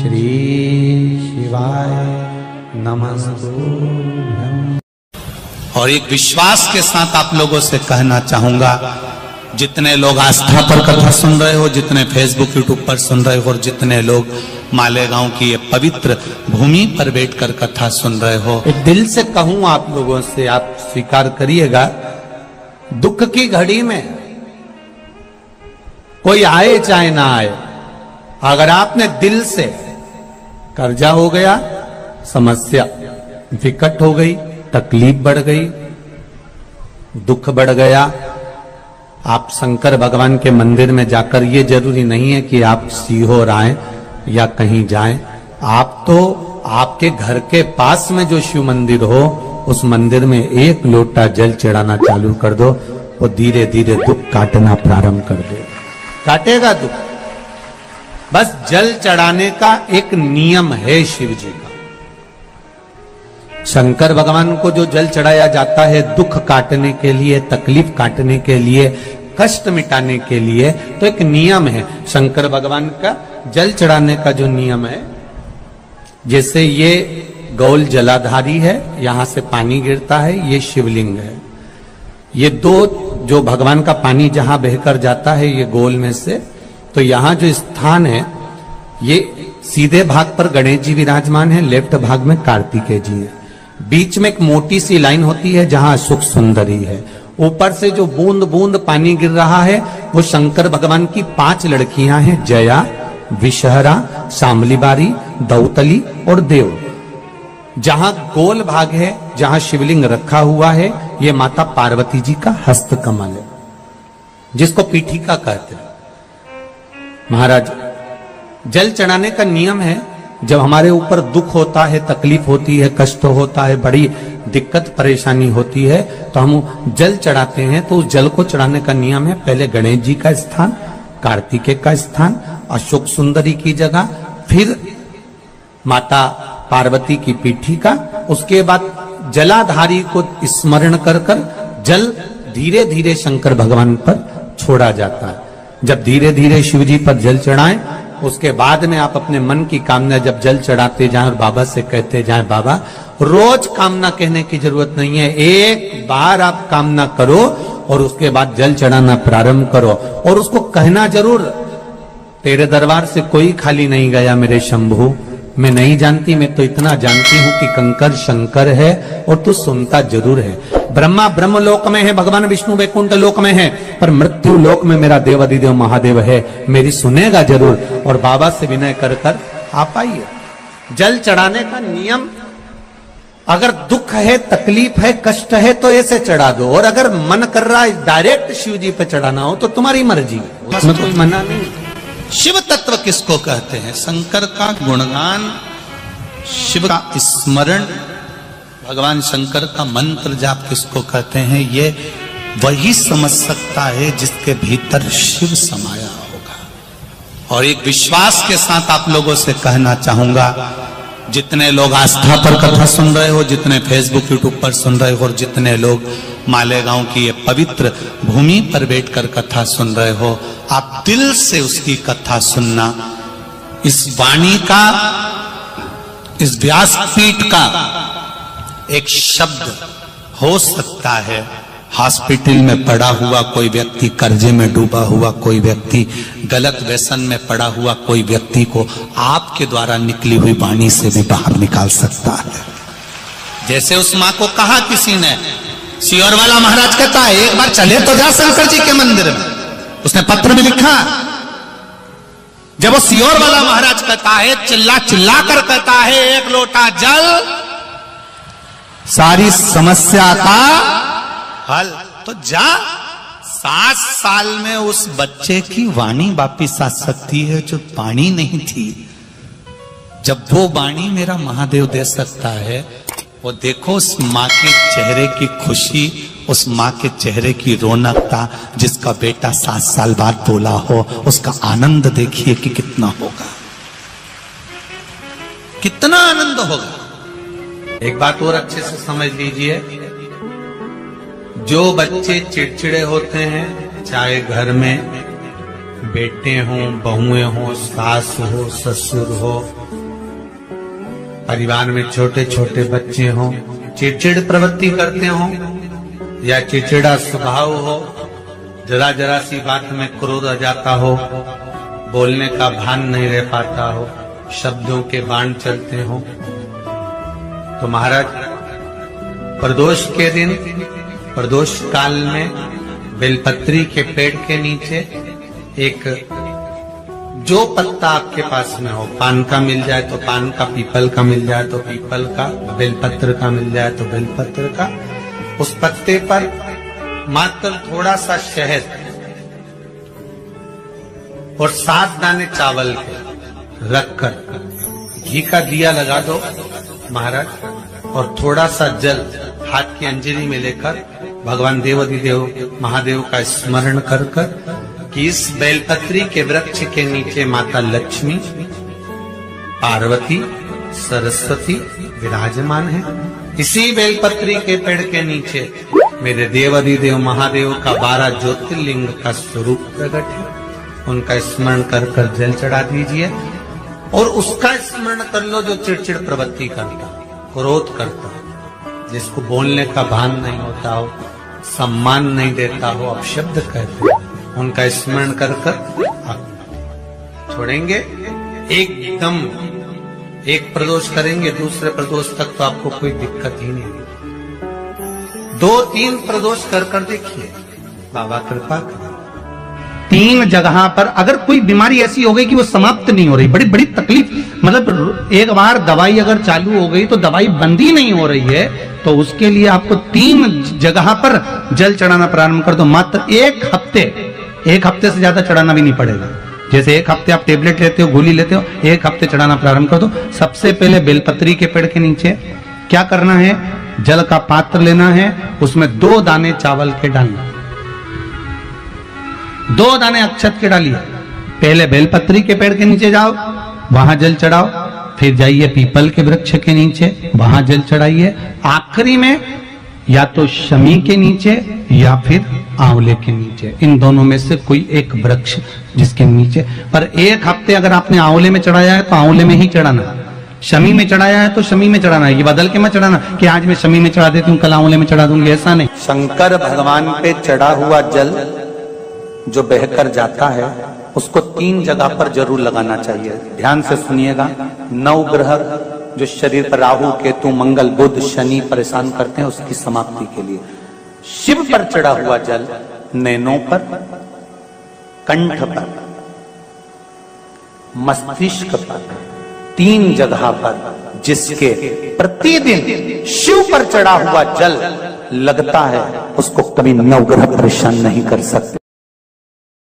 श्री शिवाय नमस्तुभ्यम् और एक विश्वास के साथ आप लोगों से कहना चाहूँगा जितने लोग आस्था पर कथा सुन रहे हो जितने फेसबुक यूट्यूब पर सुन रहे हो और जितने लोग मालेगांव की ये पवित्र भूमि पर बैठकर कथा सुन रहे हो दिल से कहूँ आप लोगों से आप स्वीकार करिएगा दुख की घड़ी में कोई आए चाहे ना आए अगर आपने दिल से कर्जा हो गया, समस्या विकट हो गई, तकलीफ़ बढ़ गई, दुख बढ़ गया। आप शंकर भगवान के मंदिर में जाकर ये ज़रूरी नहीं है कि आप सीहोर आए या कहीं जाएँ। आप तो आपके घर के पास में जो शिव मंदिर हो, उस मंदिर में एक लोटा जल चढ़ाना चालू कर दो वो धीरे धीरे दुख काटना प्रारंभ कर दे। काटेगा दुख। बस जल चढ़ाने का एक नियम है शिव जी का। शंकर भगवान को जो जल चढ़ाया जाता है दुख काटने के लिए, तकलीफ़ काटने के लिए, कष्ट मिटाने के लिए तो एक नियम है। शंकर भगवान का जल चढ़ाने का जो नियम है, जैसे ये गौल जलाधारी है, यहाँ से पानी गिरता है, ये शिवलिंग है। ये दो जो भगवान का पानी जहाँ बहकर जाता है, ये गोल में से तो यहाँ जो स्थान है, ये सीधे भाग पर गणेश जी विराजमान है, लेफ़्ट भाग में कार्तिकेय जी है। बीच में एक मोटी सी लाइन होती है जहाँ सुख सुंदरी है। ऊपर से जो बूंद बूंद पानी गिर रहा है, वो शंकर भगवान की पाँच लड़कियाँ हैं, जया, विषहरा, शामलीबारी, दौतली और देव। जहाँ गोल भाग है, जहाँ शिवलिंग रखा हुआ है, ये माता पार्वती जी का हस्त कमल है, जिसको पीठिका कहते महाराज, जल चढ़ाने का नियम है, जब हमारे ऊपर दुख होता है, तकलीफ़ होती है, कष्ट होता है, बड़ी दिक्कत, परेशानी होती है तो हम जल चढ़ाते हैं तो उस जल को चढ़ाने का नियम है, पहले गणेश जी का स्थान कार्तिकेय का स्थान, अशोक सुंदरी की जगह, फिर माता पार्वती की पीठी का, उसके बाद जलाधारी को स्मरण कर कर जल धीरे धीरे शंकर भगवान पर छोड़ा जाता है। जब धीरे धीरे शिव जी पर जल चढ़ाए, उसके बाद में आप अपने मन की कामना जब जल चढ़ाते जाएँ और बाबा से कहते जाएँ, बाबा, रोज कामना कहने की ज़रूरत नहीं है। एक बार आप कामना करो और उसके बाद जल चढ़ाना प्रारंभ करो। और उसको कहना ज़रूर, तेरे दरबार से कोई खाली नहीं गया मेरे शंभु। मैं नहीं जानती मैं तो इतना जानती हूँ कि कंकर शंकर है और तू सुनता ज़रूर है। ब्रह्मा ब्रह्म लोक में है भगवान विष्णु वैकुंठ लोक में है पर मृत्यु लोक में मेरा देव अधिदेव महादेव है। मेरी सुनेगा ज़रूर। और बाबा से विनय कर कर आप आइए। जल चढ़ाने का नियम अगर दुख है तकलीफ़ है कष्ट है तो ऐसे चढ़ा दो। और अगर मन कर रहा है डायरेक्ट शिव जी पे चढ़ाना हो तो तुम्हारी मर्ज़ी उसमें कोई मना नहीं। शिव तत्व किसको कहते हैं? शंकर का गुणगान, शिव का स्मरण, भगवान शंकर का मंत्र जाप किसको कहते हैं? ये वही समझ सकता है जिसके भीतर शिव समाया होगा। और एक विश्वास के साथ आप लोगों से कहना चाहूँगा जितने लोग आस्था पर कथा सुन रहे हो, जितने फेसबुक यूट्यूब पर सुन रहे हो, और जितने लोग मालेगांव की ये पवित्र भूमि पर बैठकर कथा सुन रहे हो, आप दिल से उसकी कथा सुनना, इस वाणी का, इस व्यासपीठ का एक शब्द हो सकता है। हॉस्पिटल में पड़ा हुआ कोई व्यक्ति, कर्जे में डूबा हुआ कोई व्यक्ति, गलत व्यसन में पड़ा हुआ कोई व्यक्ति को आपके द्वारा निकली हुई वाणी से भी बाहर निकाल सकता है। जैसे उस माँ को कहा किसी ने, सियोर वाला महाराज कहता है, एक बार चले तो जा शंकर जी के मंदिर में। उसने पत्र में लिखा। जब वो सियोर वाला महाराज कहता है, चिल्ला चिल्ला कर कहता है, एक लोटा जल, सारी समस्या का हल। तो जा। सात साल में उस बच्चे की वाणी वापिस आ सकती है जो वाणी नहीं थी। जब वो वाणी मेरा महादेव दे सकता है, वो देखो उस माँ के चेहरे की खुशी, उस माँ के चेहरे की रौनकता जिसका बेटा सात साल बाद बोला हो, उसका आनंद देखिए कि कितना होगा। कितना आनंद होगा। एक बात और अच्छे से समझ लीजिए जो बच्चे चिड़चिड़े होते हैं, चाहे घर में बेटे हों, बहुएँ हों, सास हो, ससुर हो, परिवार में छोटे छोटे बच्चे हों, चिड़चिड़ प्रवृत्ति करते हों, या चिड़चिड़ा स्वभाव हो जरा जरा सी बात में क्रोध आ जाता हो, बोलने का भान नहीं रह पाता हो, शब्दों के बाण चलते हो तो महाराज, प्रदोष के दिन प्रदोष काल में बेलपत्री के पेड़ के नीचे एक जो पत्ता आपके पास में हो, पान का मिल जाए तो पान का, पीपल का मिल जाए तो पीपल का, बेलपत्र का मिल जाए तो बेलपत्र का, उस पत्ते पर मात्र थोड़ा सा शहद और सात दाने चावल के रखकर घी का दिया लगा दो महाराज, और थोड़ा सा जल हाथ की अंजलि में लेकर भगवान देव महादेव का स्मरण कर कर कि इस बेलपत्री के वृक्ष के नीचे माता लक्ष्मी, पार्वती, सरस्वती विराजमान है। इसी बेलपत्री के पेड़ के नीचे मेरे देव महादेव का बारह ज्योतिर्लिंग का स्वरूप प्रकट है। उनका स्मरण कर कर जल चढ़ा दीजिए और उसका स्मरण कर लो जो चिड़चिड़ प्रवृत्ति करता, क्रोध करता। जिसको बोलने का भान नहीं होता हो, सम्मान नहीं देता हो अपशब्द कहते हो। उनका स्मरण कर कर छोड़ेंगे, एकदम एक प्रदोष करेंगे, दूसरे प्रदोष तक तो आपको कोई दिक्कत ही नहीं दो तीन प्रदोष कर कर देखिए, बाबा कृपा कर। तीन जगह पर अगर कोई बीमारी ऐसी हो गई कि वो समाप्त नहीं हो रही, बड़ी बड़ी तकलीफ़ मतलब एक बार दवाई अगर चालू हो गई तो दवाई बंद ही नहीं हो रही है तो उसके लिए आपको तीन जगह पर जल चढ़ाना प्रारंभ कर दो। मात्र एक हफ़्ते एक हफ़्ते से ज़्यादा चढ़ाना भी नहीं पड़ेगा। जैसे एक हफ़्ते आप टेबलेट लेते हो, गोली लेते हो, एक हफ़्ते चढ़ाना प्रारंभ कर दो। सबसे पहले बेलपत्री के पेड़ के नीचे क्या करना है? जल का पात्र लेना है, उसमें दो दाने चावल के डालना। दो दाने अक्षत के डालिए। पहले बेलपत्री के पेड़ के नीचे जाओ, वहाँ जल चढ़ाओ। फिर जाइए पीपल के वृक्ष के नीचे, वहाँ जल चढ़ाइए। आखिरी में, या तो शमी के नीचे, या फिर आंवले के नीचे। इन दोनों में से कोई एक वृक्ष जिसके नीचे। पर एक हफ़्ते अगर आपने आंवले में चढ़ाया है तो आंवले में ही चढ़ाना। शमी में चढ़ाया है तो शमी में चढ़ाना है। ये बदल के मैं चढ़ाना कि आज मैं शमी में चढ़ा देती हूँ, कल आंवले में चढ़ा दूँगी। ऐसा नहीं। शंकर भगवान पे चढ़ा हुआ जल जो बहकर जाता है, उसको तीन जगह पर ज़रूर लगाना चाहिए। ध्यान से सुनिएगा। नव ग्रह जो शरीर पर राहु, केतु, मंगल, बुध, शनि परेशान करते हैं, उसकी समाप्ति के लिए। शिव पर चढ़ा हुआ जल नैनों पर, कंठ पर, मस्तिष्क पर, तीन जगह पर, जिसके प्रतिदिन शिव पर चढ़ा हुआ जल लगता है, उसको कभी नवग्रह परेशान नहीं कर सकते।